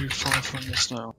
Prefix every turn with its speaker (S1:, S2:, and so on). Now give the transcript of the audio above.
S1: too far from this now.